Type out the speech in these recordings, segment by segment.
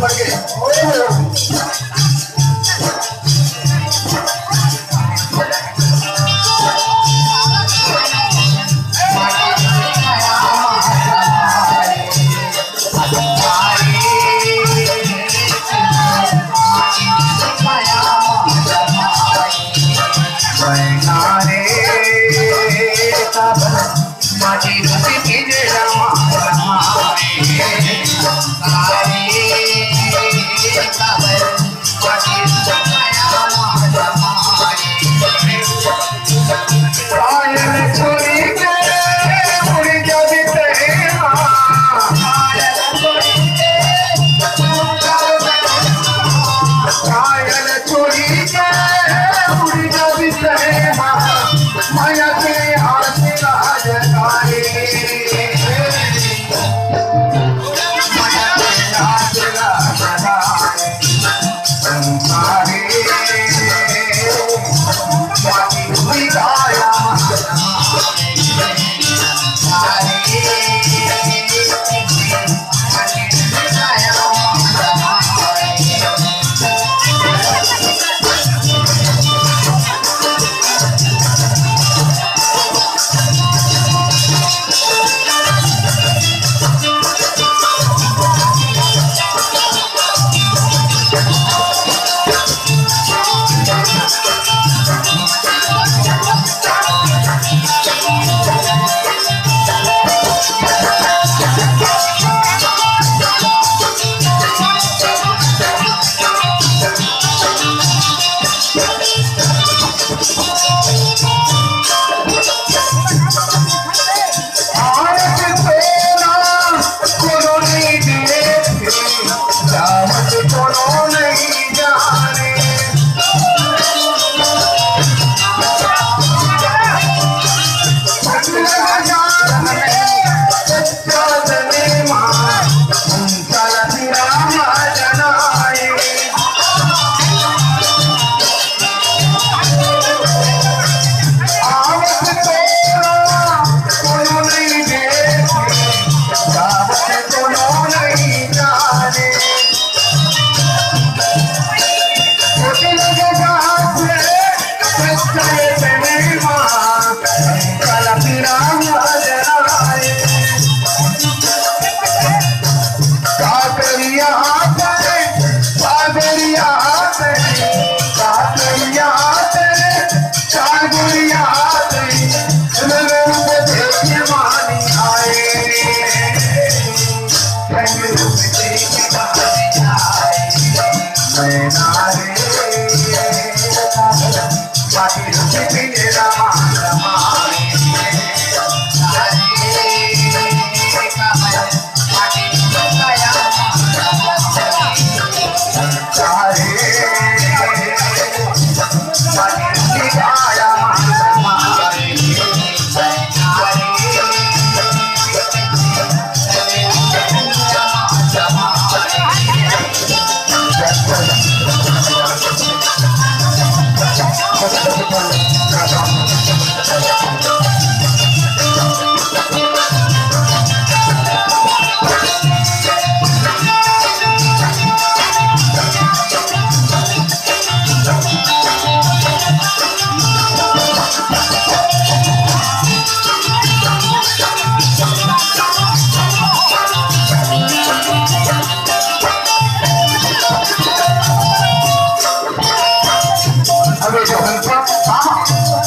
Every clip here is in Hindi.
पड़ गए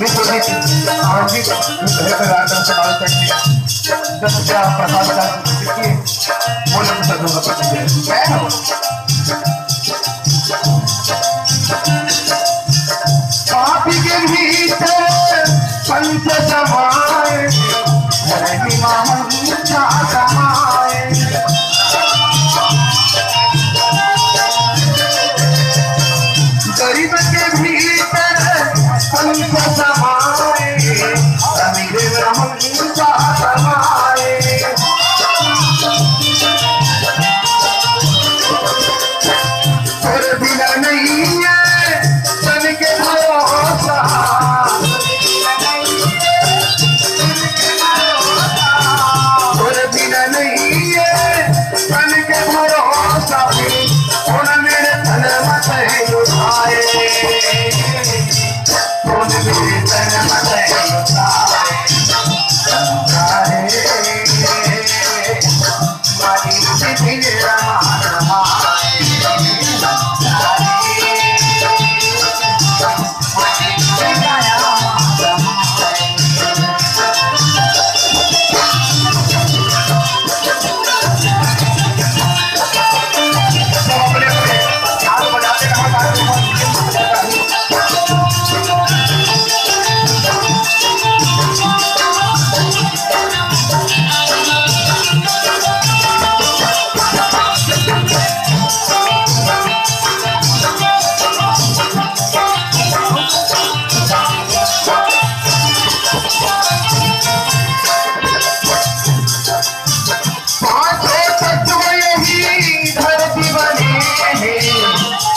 निश्चित सामाजिक बेहतर राजन समाज करके जब मुझे आप प्रसाद बता सकते मूल्य मैं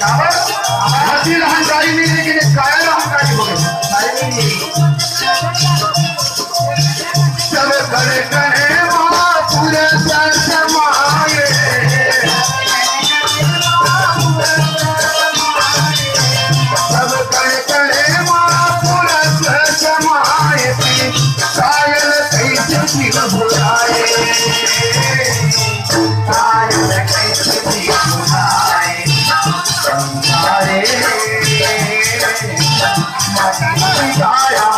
हसीन हंसारी मेले के लिए Jaya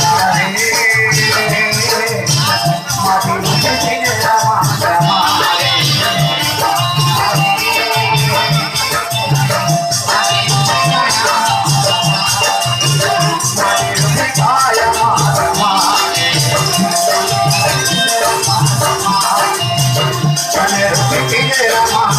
Yeah.